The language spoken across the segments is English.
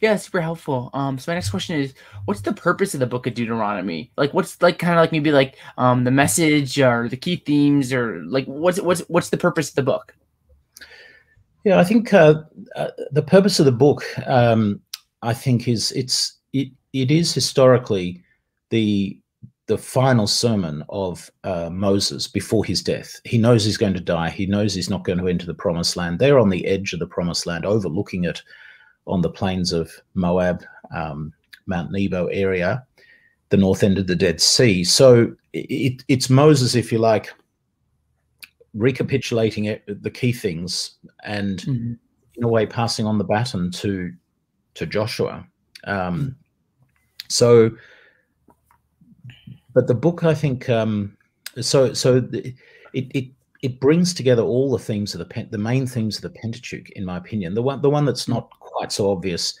Yeah, super helpful. Um, so my next question is, what's the purpose of the Book of Deuteronomy? Like, what's like kind of like maybe like um the message or the key themes or like what's what's what's the purpose of the book? Yeah, I think uh, uh, the purpose of the book, um, I think, is it's it it is historically the the final sermon of uh, Moses before his death. He knows he's going to die. He knows he's not going to enter the promised land. They're on the edge of the promised land, overlooking it on the plains of Moab, um, Mount Nebo area, the north end of the Dead Sea. So it, it's Moses, if you like, recapitulating it, the key things and mm-hmm. in a way passing on the baton to to Joshua. Um, so but the book, I think, um, so so it it it brings together all the themes of the pen, the main themes of the Pentateuch, in my opinion. The one the one that's not quite so obvious,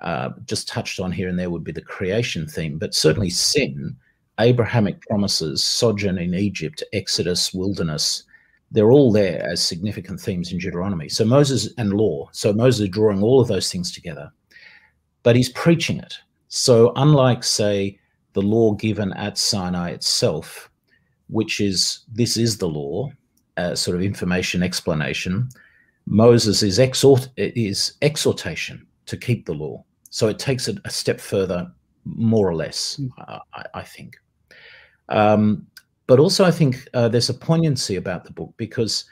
uh, just touched on here and there, would be the creation theme, but certainly sin, Abrahamic promises, sojourn in Egypt, Exodus, wilderness. They're all there as significant themes in Deuteronomy. So Moses and law. So Moses is drawing all of those things together, but he's preaching it. So unlike, say, the law given at Sinai itself, which is this is the law, uh, sort of information explanation. Moses is exhort is exhortation to keep the law. So it takes it a step further, more or less, mm. I, I, think. Um, but also, I think uh, there's a poignancy about the book because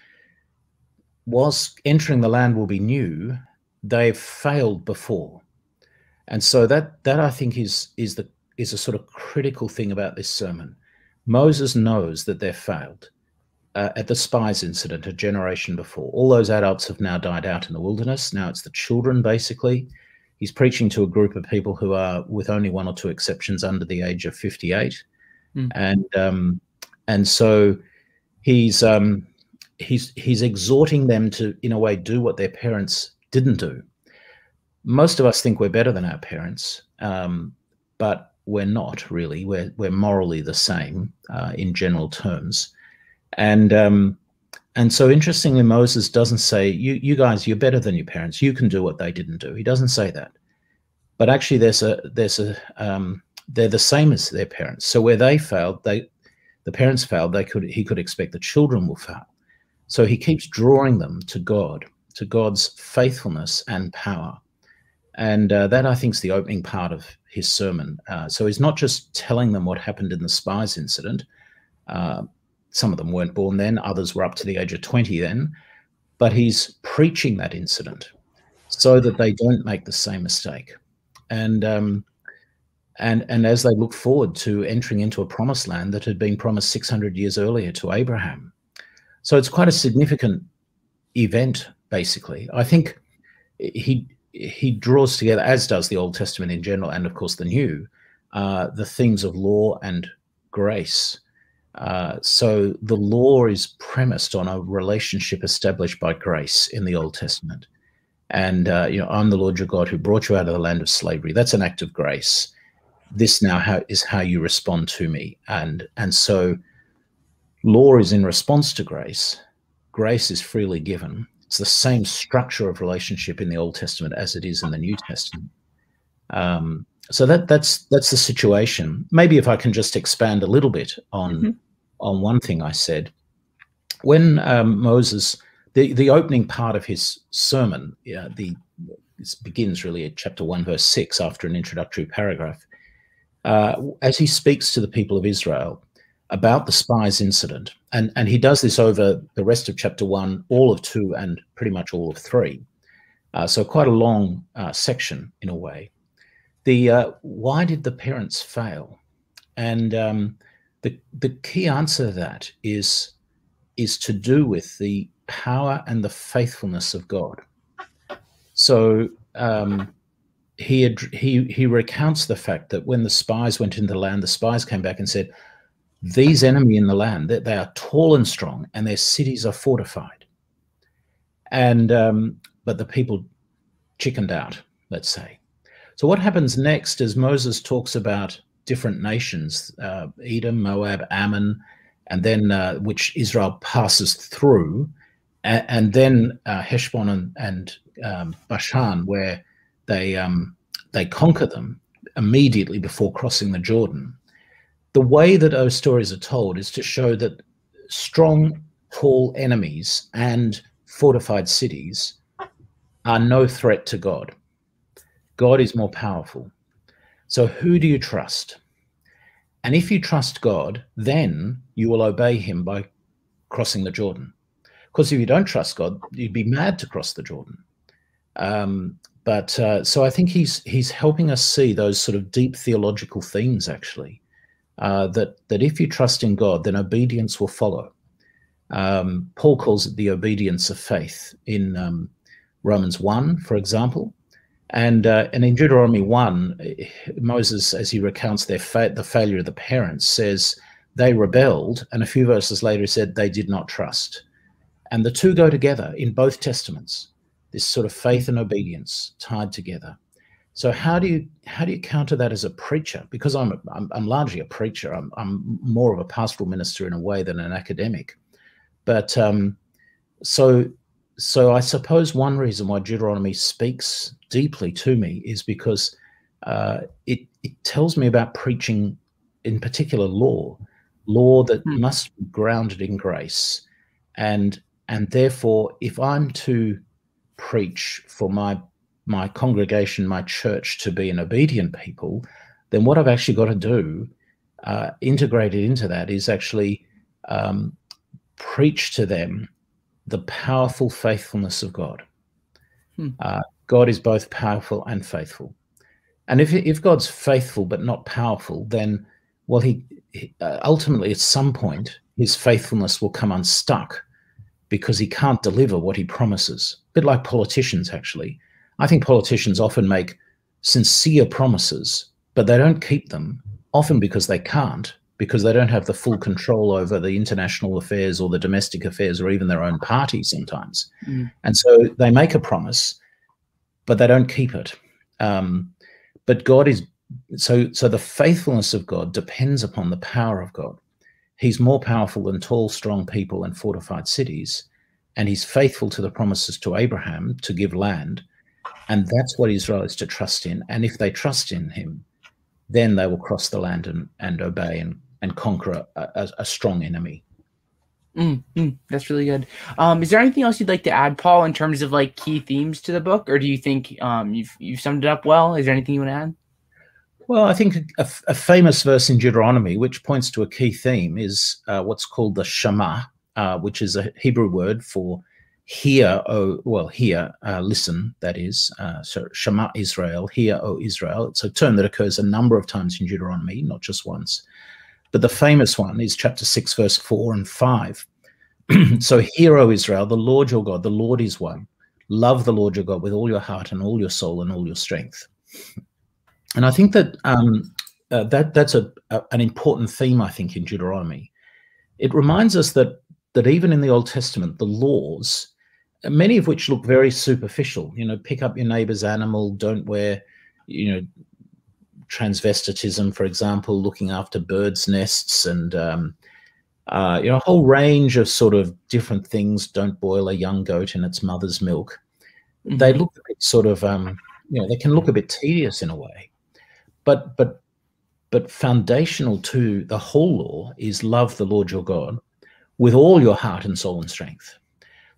whilst entering the land will be new, they've failed before, and so that that I think is is the is a sort of critical thing about this sermon. Moses knows that they've failed. Uh, at the spies incident a generation before. All those adults have now died out in the wilderness. Now it's the children, basically. He's preaching to a group of people who are, with only one or two exceptions, under the age of 58. Mm. And um, and so he's um, he's he's exhorting them to, in a way, do what their parents didn't do. Most of us think we're better than our parents, um, but we're not really. We're we're morally the same uh, in general terms, and um, and so interestingly, Moses doesn't say you you guys you're better than your parents. You can do what they didn't do. He doesn't say that, but actually there's a there's a um, they're the same as their parents. So where they failed, they the parents failed. They could he could expect the children will fail. So he keeps drawing them to God, to God's faithfulness and power. And uh, that I think is the opening part of his sermon. Uh, so he's not just telling them what happened in the spies incident. Uh, some of them weren't born then, others were up to the age of 20 then, but he's preaching that incident so that they don't make the same mistake. And um, and and as they look forward to entering into a promised land that had been promised 600 years earlier to Abraham. So it's quite a significant event, basically. I think he he draws together, as does the Old Testament in general, and of course the New, uh, the themes of law and grace. Uh, so the law is premised on a relationship established by grace in the Old Testament. And, uh, you know, I'm the Lord your God who brought you out of the land of slavery. That's an act of grace. This now how, is how you respond to me. And, and so law is in response to grace. Grace is freely given. It's the same structure of relationship in the Old Testament as it is in the New Testament. Um, so that that's that's the situation. Maybe if I can just expand a little bit on mm -hmm. on one thing I said, when um, Moses, the the opening part of his sermon, yeah, the this begins really at chapter one, verse six, after an introductory paragraph. Uh, as he speaks to the people of Israel, about the spies incident. And, and he does this over the rest of chapter one, all of two, and pretty much all of three. Uh, so quite a long uh, section in a way. The uh, why did the parents fail? And um, the the key answer to that is is to do with the power and the faithfulness of God. So um, he he he recounts the fact that when the spies went into the land, the spies came back and said, these enemy in the land, they, they are tall and strong, and their cities are fortified. And um, but the people chickened out, let's say. So what happens next is Moses talks about different nations, uh, Edom, Moab, Ammon, and then uh, which Israel passes through, and, and then uh, Heshbon and, and um, Bashan, where they um, they conquer them immediately before crossing the Jordan. The way that those stories are told is to show that strong, tall enemies and fortified cities are no threat to God. God is more powerful. So, who do you trust? And if you trust God, then you will obey him by crossing the Jordan. Because if you don't trust God, you'd be mad to cross the Jordan. Um, but uh, so I think he's he's helping us see those sort of deep theological themes actually. Uh, that that if you trust in God, then obedience will follow. Um, Paul calls it the obedience of faith in um, Romans one, for example, and uh, and in Deuteronomy one, Moses, as he recounts their fa- the failure of the parents, says they rebelled, and a few verses later he said they did not trust, and the two go together in both testaments this sort of faith and obedience tied together. So how do you how do you counter that as a preacher? Because I'm a, I'm, I'm largely a preacher. I'm I'm more of a pastoral minister in a way than an academic. But um, so so I suppose one reason why Deuteronomy speaks deeply to me is because uh, it it tells me about preaching, in particular law, law that hmm. must be grounded in grace, and and therefore if I'm to preach for my my congregation, my church to be an obedient people, then what I've actually got to do, uh, integrated into that, is actually um, preach to them the powerful faithfulness of God. Hmm. Uh, God is both powerful and faithful. And if, if God's faithful but not powerful, then, well, he, he uh, ultimately at some point, his faithfulness will come unstuck because he can't deliver what he promises. A bit like politicians, actually. I think politicians often make sincere promises, but they don't keep them, often because they can't, because they don't have the full control over the international affairs or the domestic affairs or even their own party sometimes. Mm. And so they make a promise, but they don't keep it. Um, but God is so so the faithfulness of God depends upon the power of God. He's more powerful than tall, strong people and fortified cities. And he's faithful to the promises to Abraham to give land. And that's what Israel is to trust in. And if they trust in him, then they will cross the land and, and obey and, and conquer a, a, a strong enemy. Mm, mm, that's really good. Um, is there anything else you'd like to add, Paul, in terms of like key themes to the book, or do you think um, you've you've summed it up well? Is there anything you want to add? Well, I think a, a, famous verse in Deuteronomy, which points to a key theme, is uh, what's called the Shema, uh, which is a Hebrew word for hear, oh, well, hear, uh, listen, that is. Uh, so Shema Israel, hear, O Israel. It's a term that occurs a number of times in Deuteronomy, not just once. But the famous one is chapter 6, verse 4 and 5. so, hear, O Israel, the Lord your God, the Lord is one. Love the Lord your God with all your heart and all your soul and all your strength. And I think that um, uh, that that's a, a, an important theme. I think in Deuteronomy, it reminds us that that even in the Old Testament, the laws, many of which look very superficial, you know, pick up your neighbor's animal, don't wear, you know, transvestitism, for example, looking after birds' nests, and um, uh, you know, a whole range of sort of different things. Don't boil a young goat in its mother's milk. Mm-hmm. They look a bit sort of, um, you know, they can look a bit tedious in a way. But but but foundational to the whole law is love the Lord your God with all your heart and soul and strength.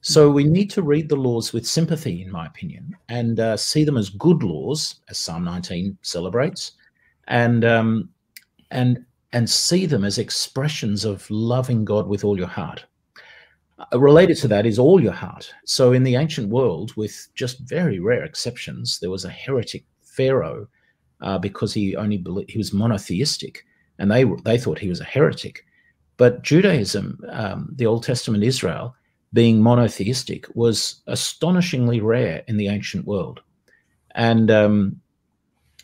So we need to read the laws with sympathy, in my opinion, and uh, see them as good laws, as Psalm 19 celebrates, and um, and and see them as expressions of loving God with all your heart. Uh, related to that is all your heart. So in the ancient world, with just very rare exceptions, there was a heretic pharaoh uh, because he only believed, he was monotheistic, and they they thought he was a heretic. But Judaism, um, the Old Testament Israel, being monotheistic, was astonishingly rare in the ancient world, and um,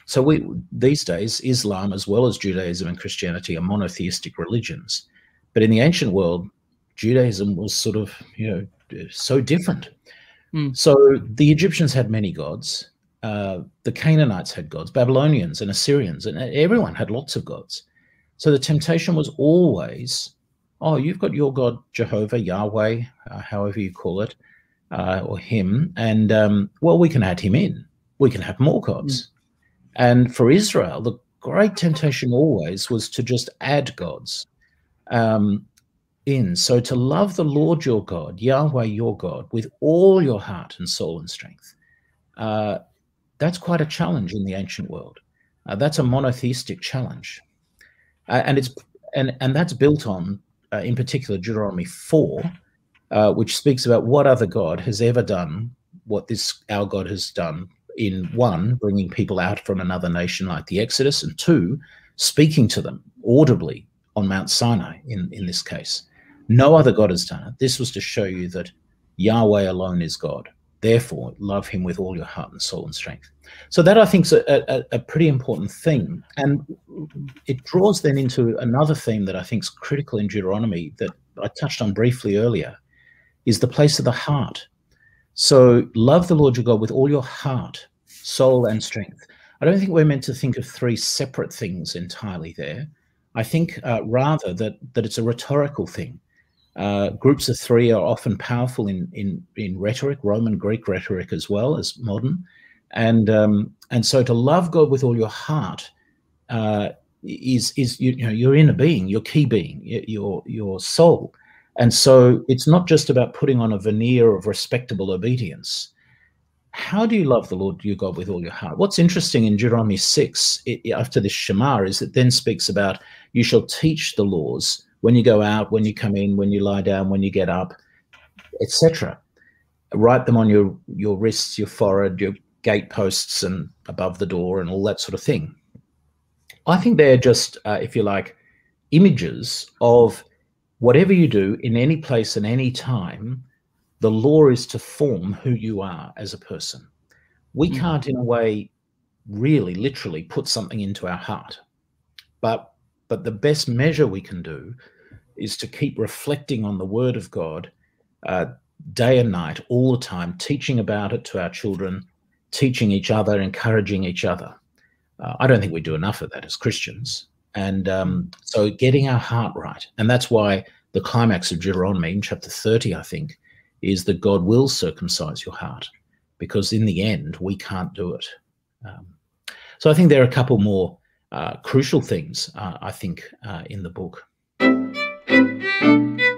so we these days Islam as well as Judaism and Christianity are monotheistic religions, but in the ancient world, Judaism was sort of you know so different. Mm. So the Egyptians had many gods. Uh, the Canaanites had gods, Babylonians and Assyrians, and everyone had lots of gods. So the temptation was always oh, you've got your God, Jehovah, Yahweh, uh, however you call it, uh, or him, and um, well, we can add him in. We can have more gods. Mm. And for Israel, the great temptation always was to just add gods um, in. So to love the Lord your God, Yahweh your God, with all your heart and soul and strength, uh, that's quite a challenge in the ancient world. Uh, that's a monotheistic challenge, uh, and it's and and that's built on, uh, in particular, Deuteronomy four, uh, which speaks about what other God has ever done what this our God has done in one, bringing people out from another nation like the Exodus, and two, speaking to them audibly on Mount Sinai. In in this case, no other God has done it. This was to show you that Yahweh alone is God. Therefore, love him with all your heart and soul and strength. So that I think is a, a, a, pretty important theme. And it draws then into another theme that I think is critical in Deuteronomy that I touched on briefly earlier, is the place of the heart. So love the Lord your God with all your heart, soul, and strength. I don't think we're meant to think of three separate things entirely there. I think uh, rather that that it's a rhetorical thing. Uh, groups of three are often powerful in, in, in rhetoric, Roman Greek rhetoric as well as modern. And, um, and so to love God with all your heart uh, is, is you, you, know, your inner being, your key being, your, your soul. And so it's not just about putting on a veneer of respectable obedience. How do you love the Lord your God with all your heart? What's interesting in Deuteronomy 6, it, after this Shema, is it then speaks about you shall teach the laws when you go out, when you come in, when you lie down, when you get up, etc. Write them on your your wrists, your forehead, your gateposts, and above the door, and all that sort of thing. I think they're just, uh, if you like, images of whatever you do in any place and any time. The law is to form who you are as a person. We mm. can't, in a way, really, literally put something into our heart, but but the best measure we can do is to keep reflecting on the Word of God uh, day and night, all the time, teaching about it to our children, teaching each other, encouraging each other. Uh, I don't think we do enough of that as Christians. And um, so getting our heart right. And that's why the climax of Deuteronomy in chapter 30, I think, is that God will circumcise your heart because in the end, we can't do it. Um, so I think there are a couple more uh, crucial things, uh, I think, uh, in the book. Música